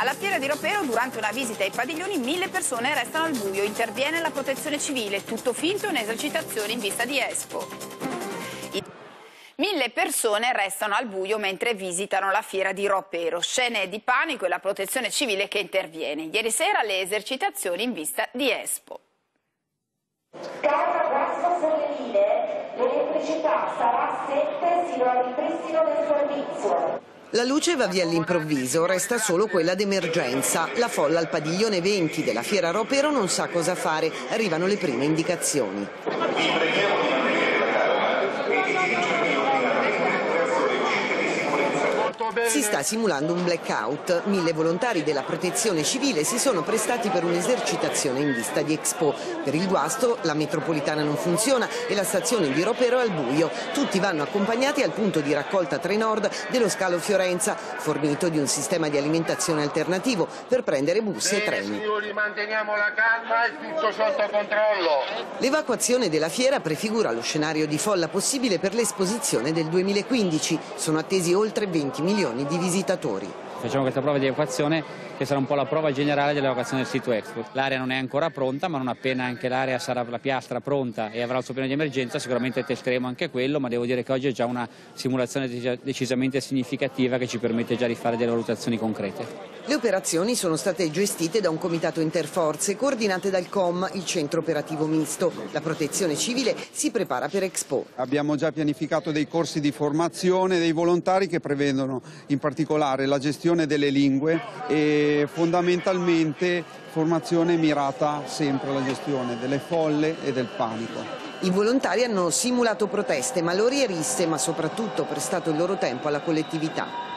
Alla fiera di Ropero, durante una visita ai padiglioni, mille persone restano al buio. Interviene la protezione civile. Tutto finto è un'esercitazione in vista di Expo. Mille persone restano al buio mentre visitano la fiera di Ropero. Scene di panico e la protezione civile che interviene. Ieri sera le esercitazioni in vista di Expo. Guasto sulle linee, l'elettricità sarà assente sino al ripristino del servizio. La luce va via all'improvviso, resta solo quella d'emergenza. La folla al padiglione 20 della Fiera Ropero non sa cosa fare, arrivano le prime indicazioni. Si sta simulando un blackout. Mille volontari della protezione civile si sono prestati per un'esercitazione in vista di Expo. Per il guasto la metropolitana non funziona e la stazione di Ropero è al buio. Tutti vanno accompagnati al punto di raccolta Trenord dello scalo Fiorenza, fornito di un sistema di alimentazione alternativo per prendere bus e treni. Signori, manteniamo la calma e tutto sotto controllo. L'evacuazione della fiera prefigura lo scenario di folla possibile per l'esposizione del 2015. Sono attesi oltre 20 milioni di visitatori. Facciamo questa prova di evacuazione che sarà un po' la prova generale dell'evacuazione del sito Expo. L'area non è ancora pronta, ma non appena anche l'area sarà la piastra pronta e avrà il suo piano di emergenza, sicuramente testeremo anche quello, ma devo dire che oggi è già una simulazione decisamente significativa che ci permette già di fare delle valutazioni concrete. Le operazioni sono state gestite da un comitato interforze coordinate dal COM, il centro operativo misto. La protezione civile si prepara per Expo. Abbiamo già pianificato dei corsi di formazione dei volontari che prevedono in particolare la gestione delle lingue e fondamentalmente formazione mirata sempre alla gestione delle folle e del panico. I volontari hanno simulato proteste, malori e risse, ma soprattutto prestato il loro tempo alla collettività.